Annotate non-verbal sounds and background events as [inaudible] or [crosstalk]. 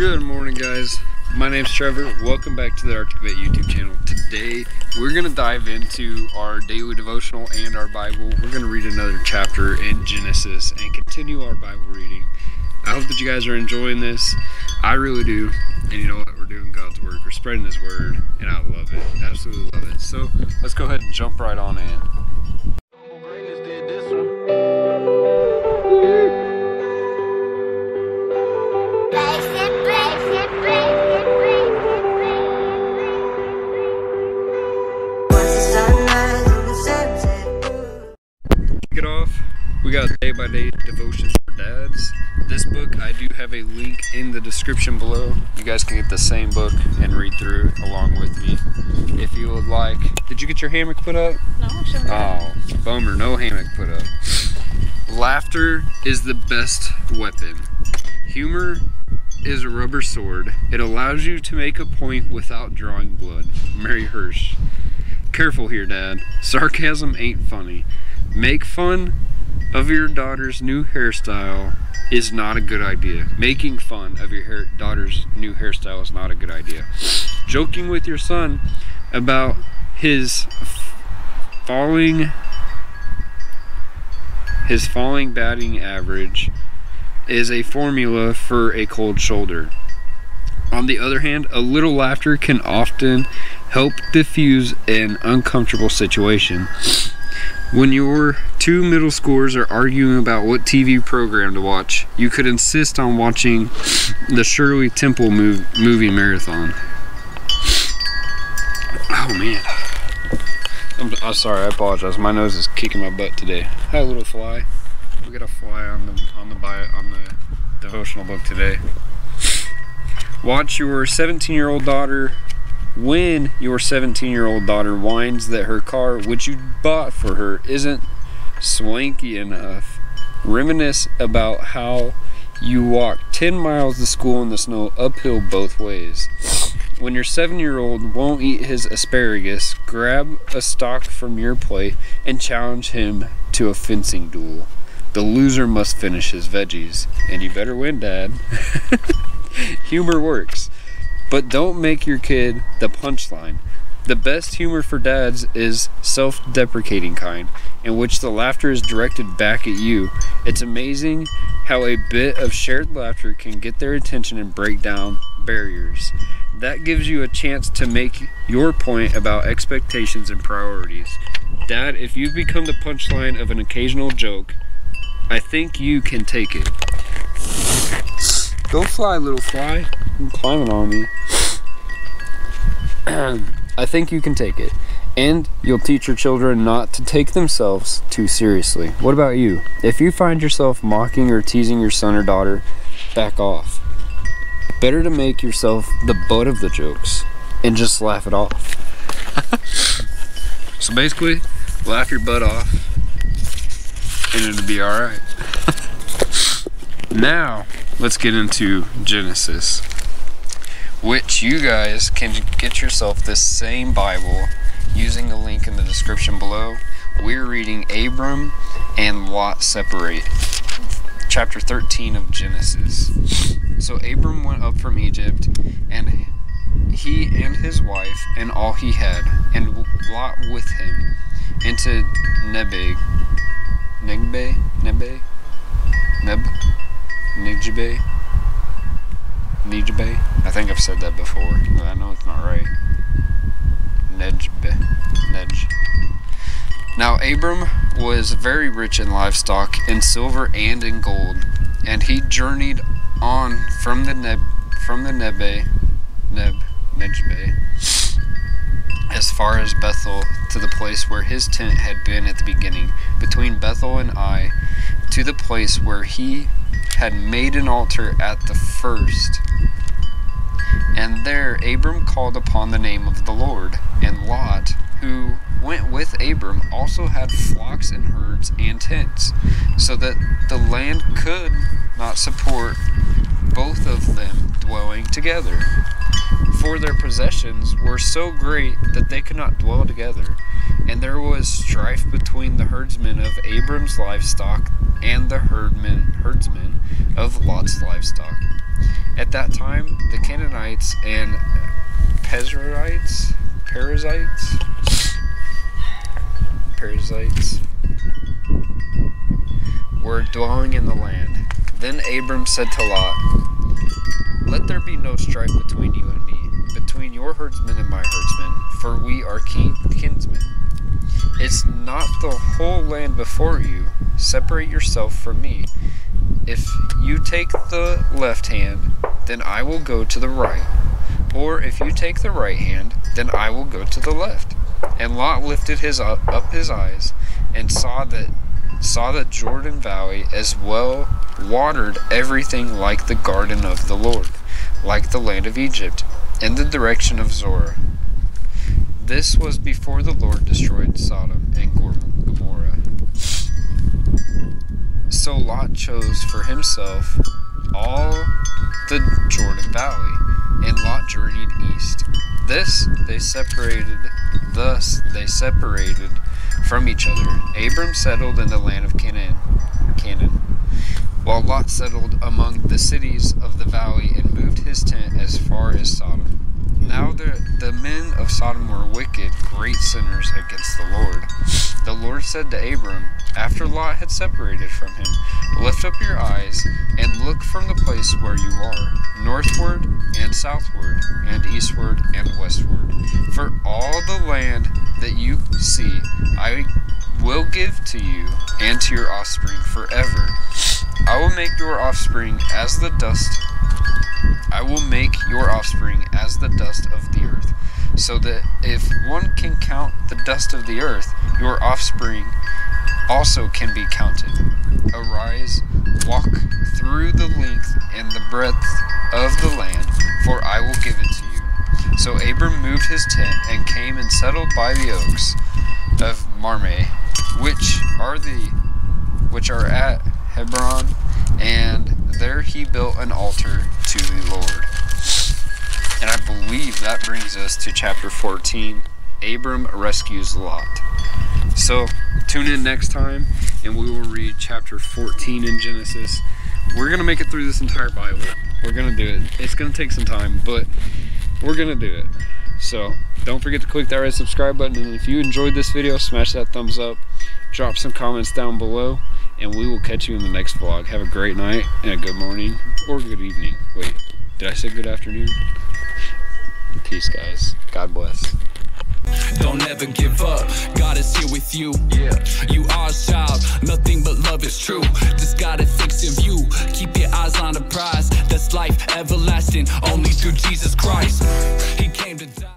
Good morning, guys. My name's Trevor. Welcome back to the Arctic Vette YouTube channel. Today, we're going to dive into our daily devotional and our Bible. We're going to read another chapter in Genesis and continue our Bible reading. I hope that you guys are enjoying this. I really do. And you know what? We're doing God's work. We're spreading His word, and I love it. Absolutely love it. So, let's go ahead and jump right on in. Got day by day devotions for dads. This book, I do have a link in the description below. You guys can get the same book and read through it along with me if you would like. Did you get your hammock put up? No. Oh, bummer, no hammock put up. Laughter is the best weapon. Humor is a rubber sword. It allows you to make a point without drawing blood. Mary Hirsch. Careful here, Dad. Sarcasm ain't funny. Make fun of your daughter's new hairstyle is not a good idea. Making fun of your hair, daughter's new hairstyle is not a good idea. Joking with your son about his falling his falling batting average is a formula for a cold shoulder. On the other hand, a little laughter can often help diffuse an uncomfortable situation. When your two middle schoolers are arguing about what TV program to watch, you could insist on watching the Shirley Temple mov- movie marathon. Oh man. I'm, I'm sorry, I apologize. My nose is kicking my butt today. Hi, little fly. We got a fly on the on the bio, on the devotional book today. Watch your 17-year-old daughter when your 17-year-old daughter whines that her car, which you bought for her, isn't swanky enough. Reminisce about how you walked 10 miles to school in the snow uphill both ways. When your seven year old won't eat his asparagus, grab a stalk from your plate and challenge him to a fencing duel. The loser must finish his veggies. And you better win, Dad. [laughs] Humor works. But don't make your kid the punchline. The best humor for dads is self deprecating kind, in which the laughter is directed back at you. It's amazing how a bit of shared laughter can get their attention and break down barriers. That gives you a chance to make your point about expectations and priorities. Dad, if you've become the punchline of an occasional joke, I think you can take it. Go fly, little fly. You're climbing on me. I think you can take it. And you'll teach your children not to take themselves too seriously. What about you? If you find yourself mocking or teasing your son or daughter, back off. Better to make yourself the butt of the jokes and just laugh it off. [laughs] so basically, laugh your butt off and it'll be alright. [laughs] now, let's get into Genesis which you guys can get yourself this same Bible using the link in the description below. We're reading Abram and Lot separate, chapter 13 of Genesis. So Abram went up from Egypt, and he and his wife and all he had, and Lot with him, into Nebeg, Negbe, Nebe, Neb, Nijbe, Nijbe. I think I've said that before, but I know it's not right. Nejbe. Nej. Now Abram was very rich in livestock, in silver and in gold, and he journeyed on from the Neb from the Nebe Neb Nejbe as far as Bethel to the place where his tent had been at the beginning, between Bethel and Ai, to the place where he had made an altar at the first. And there Abram called upon the name of the Lord, and Lot, who went with Abram, also had flocks and herds and tents, so that the land could not support both of them dwelling together. For their possessions were so great that they could not dwell together, and there was strife between the herdsmen of Abram's livestock and the herdmen, herdsmen of Lot's livestock. At At that time, the Canaanites and Perizzites, Perizzites, Perizzites were dwelling in the land. Then Abram said to Lot, Let there be no strife between you and me, between your herdsmen and my herdsmen, for we are kin- kinsmen. It's not the whole land before you. Separate yourself from me. If you take the left hand, then I will go to the right. Or if you take the right hand, then I will go to the left. And Lot lifted his up, up his eyes and saw that saw the Jordan Valley as well watered everything like the garden of the Lord, like the land of Egypt, in the direction of Zoar. This was before the Lord destroyed Sodom and Gomorrah. So Lot chose for himself all the Jordan Valley, and Lot journeyed east. This they separated, thus they separated from each other. Abram settled in the land of Canaan, Canaan, while Lot settled among the cities of the valley and moved his tent as far as Sodom. Now the, the men of Sodom were wicked, great sinners against the Lord. The Lord said to Abram, after Lot had separated from him, Lift up your eyes and look from the place where you are, northward and southward, and eastward and westward. For all the land that you see, I will give to you and to your offspring forever. I will make your offspring as the dust. I will make your offspring as the dust of the earth, so that if one can count the dust of the earth, your offspring also can be counted. Arise, walk through the length and the breadth of the land, for I will give it to you. So Abram moved his tent and came and settled by the oaks of Mamre, which are the which are at Hebron, and there he built an altar to the Lord. And I believe that brings us to chapter 14. Abram rescues Lot. So tune in next time and we will read chapter 14 in Genesis. We're going to make it through this entire Bible. We're going to do it. It's going to take some time, but we're going to do it. So don't forget to click that red subscribe button. And if you enjoyed this video, smash that thumbs up. Drop some comments down below. And we will catch you in the next vlog. Have a great night and a good morning or good evening. Wait, did I say good afternoon? Peace, guys. God bless. Don't ever give up. God is here with you. Yeah. You are a child. Nothing but love is true. Just gotta fix your view. Keep your eyes on the prize. That's life everlasting. Only through Jesus Christ. He came to die.